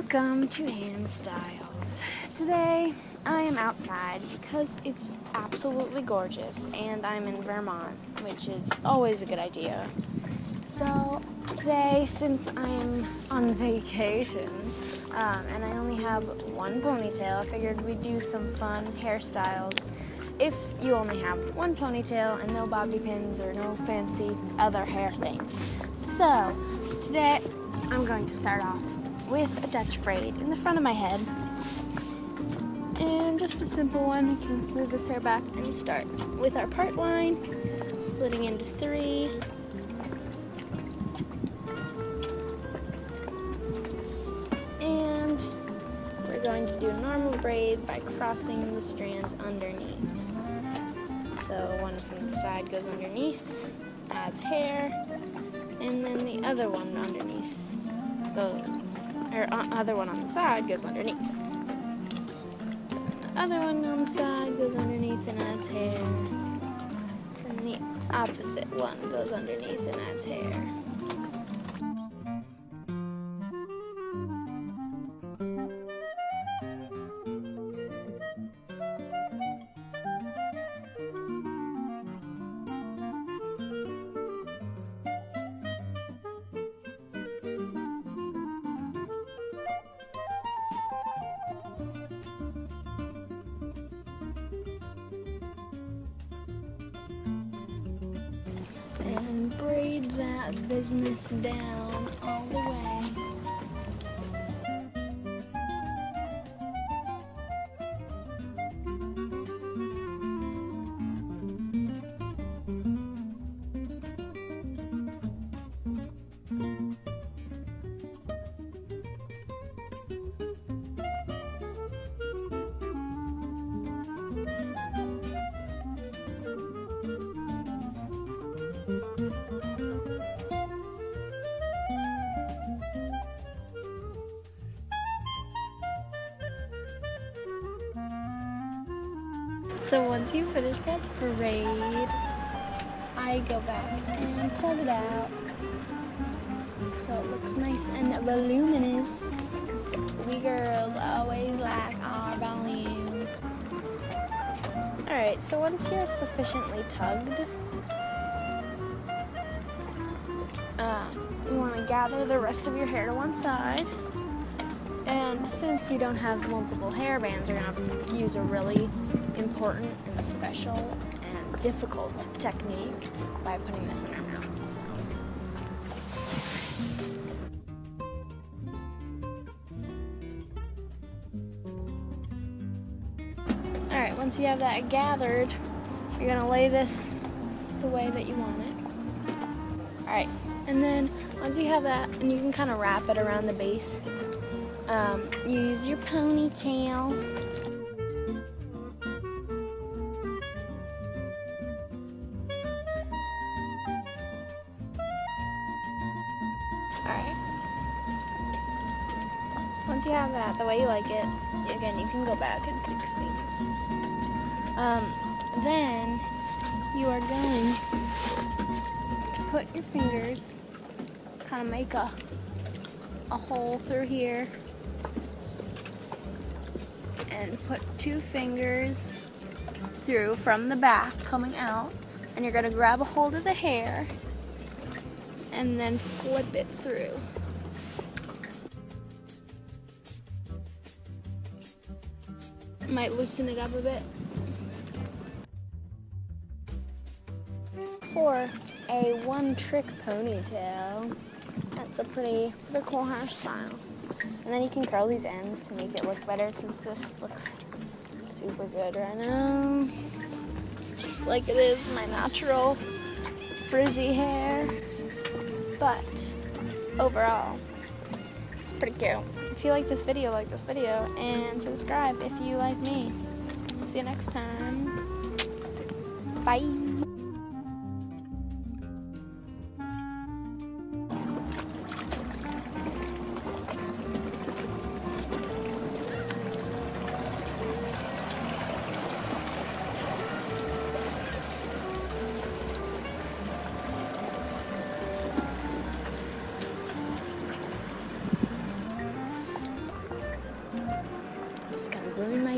Welcome to HanStyles. Today I am outside because it's absolutely gorgeous and I'm in Vermont, which is always a good idea. So today, since I'm on vacation um, and I only have one ponytail, I figured we'd do some fun hairstyles if you only have one ponytail and no bobby pins or no fancy other hair things. So today I'm going to start off with a Dutch braid in the front of my head. And just a simple one, we can move this hair back and start with our part line, splitting into three. And we're going to do a normal braid by crossing the strands underneath. So one from the side goes underneath, adds hair, and then the other one underneath goes or uh, other one on the side goes underneath. The other one on the side goes underneath and adds hair. And the opposite one goes underneath and adds hair. And braid that business down So once you finish that braid, I go back and tug it out so it looks nice and voluminous. We girls always like our volume. Alright, so once you're sufficiently tugged, um, you want to gather the rest of your hair to one side. And since we don't have multiple hair bands, we're going to use a really important and special and difficult technique by putting this in our mouths. Alright, once you have that gathered, you're going to lay this the way that you want it. Alright, and then once you have that, and you can kind of wrap it around the base, um, use your ponytail Alright. Once you have that the way you like it, again, you can go back and fix things. Um, then you are going to put your fingers, kind of make a, a hole through here, and put two fingers through from the back coming out, and you're to grab a hold of the hair and then flip it through. Might loosen it up a bit. For a one trick ponytail, that's a pretty, pretty cool hairstyle. And then you can curl these ends to make it look better because this looks super good right now. Just like it is my natural frizzy hair. But overall, it's pretty cute. If you like this video, like this video, and subscribe if you like me. See you next time. Bye.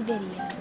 Just